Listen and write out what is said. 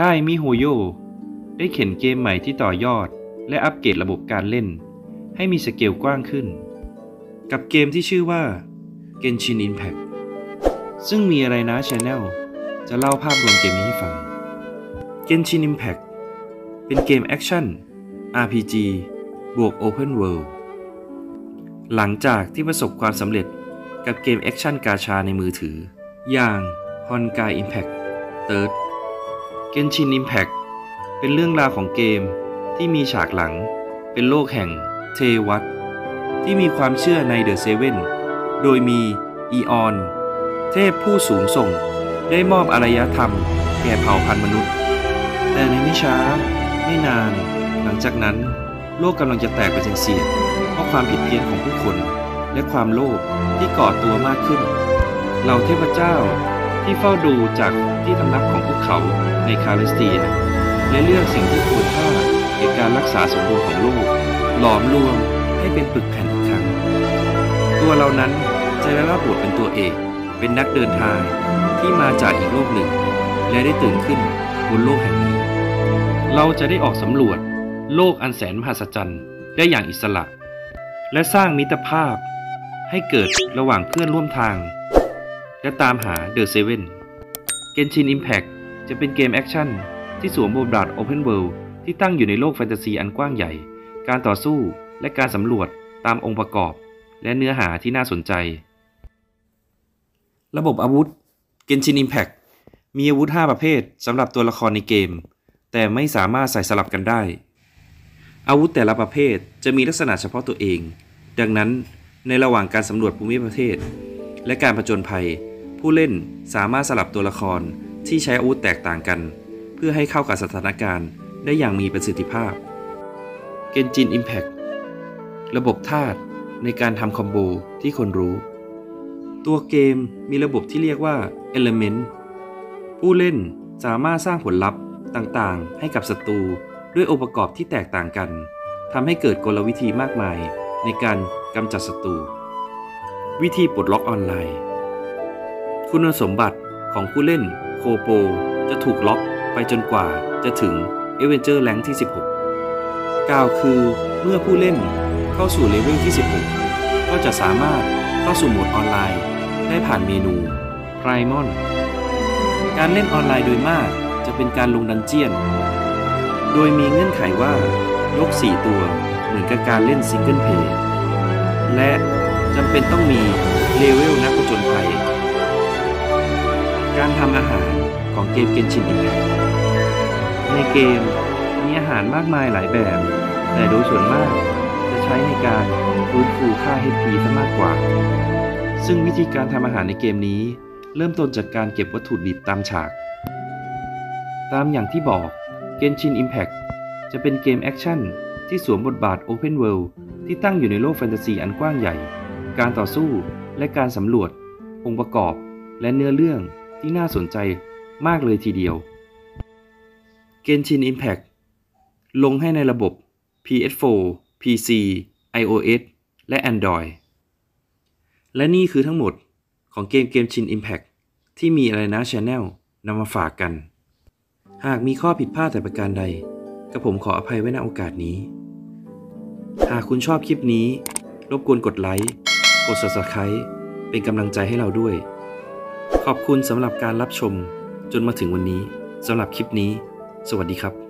ค่ายมิโฮโยได้เข็นเกมใหม่ที่ต่อยอด และอัปเกรดระบบการเล่น ให้มีสเกลกว้างขึ้น กับเกมที่ชื่อว่า Genshin Impact ซึ่งมีอะไรนะ Channel จะเล่าภาพรวมเกมนี้ให้ฟัง Genshin Impact เป็นเกมแอคชั่น RPG บวก Open World หลังจากที่ประสบความสำเร็จกับเกมแอคชั่นกาชาในมือถือ อย่าง Honkai Impact Third Genshin Impact เป็นเรื่องราวของเกมที่มีฉากหลัง เป็นโลกแห่งเทวัตที่มีความเชื่อในเดอะเซเว่นโดยมีอีออน เทพผู้สูงส่ง ได้มอบอารยธรรม แก่เผ่าพันธุ์มนุษย์ แต่ในไม่ช้า ไม่นาน หลังจากนั้น โลกกำลังจะแตกไปเสียงเพราะความผิดเพี้ยนของผู้คน และความโลภที่ก่อตัวมากขึ้น เหล่าเทพเจ้า ที่เฝ้าดูจากที่ทำนักของพวกเขาในคาลิสเตียและเลือกสิ่งที่ควรค่าในการรักษาสมดุลของโลกหลอมรวมให้เป็นปึกแผ่นอีกครั้ง ตัวเรานั้นจะได้รับบทเป็นตัวเอกเป็นนักเดินทางที่มาจากอีกโลกหนึ่ง และได้ตื่นขึ้นบนโลกแห่งนี้ เราจะได้ออกสำรวจโลกอันแสนมหัศจรรย์ได้อย่างอิสระ และสร้างมิตรภาพให้เกิดระหว่างเพื่อนร่วมทาง และตามหา The Seven Genshin Impact จะเป็นเกมแอคชั่นที่สวมบทบาท Open World ที่ตั้งอยู่ในโลกแฟนตาซีอันกว้างใหญ่ การต่อสู้และการสำรวจตามองค์ประกอบ และเนื้อหาที่น่าสนใจ ระบบอาวุธ Genshin Impact มีอาวุธ 5 ประเภทสำหรับตัวละครในเกม แต่ไม่สามารถใส่สลับกันได้ อาวุธแต่ละประเภทจะมีลักษณะเฉพาะตัวเอง ดังนั้นในระหว่างการสำรวจภูมิประเทศ และการผจญภัย ผู้เล่นสามารถสลับตัวละครที่ใช้อาวุธแตกต่างกัน เพื่อให้เข้ากับสถานการณ์ได้อย่างมีประสิทธิภาพ Genshin Impact ระบบธาตุในการทำคอมโบที่คนรู้ ตัวเกมมีระบบที่เรียกว่า Element ผู้เล่นสามารถสร้างผลลัพธ์ต่างๆ ให้กับศัตรูด้วยองค์ประกอบที่แตกต่างกันทำให้เกิดกลวิธีมากมายในการกำจัดศัตรู วิธีปลดล็อกออนไลน์ คุณสมบัติของผู้เล่นโคโปจะถูกล็อกไปจนกว่าจะถึงเอเวนเจอร์แรงที่ 16 กล่าวคือเมื่อผู้เล่นเข้าสู่เลเวลที่ 16 ก็จะสามารถเข้าสู่โหมดออนไลน์ ได้ผ่านเมนู Paimon การเล่นออนไลน์โดยมากจะเป็นการลงดันเจียน โดยมีเงื่อนไขว่ายก 4 ตัวเหมือนกับการเล่น single play และจำเป็นต้องมีเลเวลนักผจญภัย การทำอาหารของเกม Genshin Impactในเกมมีอาหารมากมายหลายแบบ แต่โดยส่วนมากจะใช้ในการฟื้นฟูค่า HP ซะมากกว่า ซึ่งวิธีการทำอาหารในเกมนี้ เริ่มต้นจากการเก็บวัตถุดิบตามฉาก ตามอย่างที่บอก Genshin Impact จะเป็นเกมแอคชั่นที่สวมบทบาท Open World ที่ตั้งอยู่ในโลกแฟนตาซีอันกว้างใหญ่ การต่อสู้และการสำรวจ องค์ประกอบ และเนื้อเรื่อง ที่น่าสนใจมากเลยทีเดียว Genshin Impact ลงให้ในระบบ PS4 PC iOS และ Android และนี่คือทั้งหมดของเกม Genshin Impact ที่มีอะไรนะ Channel นำมาฝากกัน หากมีข้อผิดพลาดแต่ประการใดกระผมขออภัยไว้ณโอกาสนี้ หากคุณชอบคลิปนี้ รบกวนกดไลค์ กด Subscribe เป็นกำลังใจให้เราด้วย ขอบคุณสำหรับการรับชม จนมาถึงวันนี้สำหรับคลิปนี้ สวัสดีครับ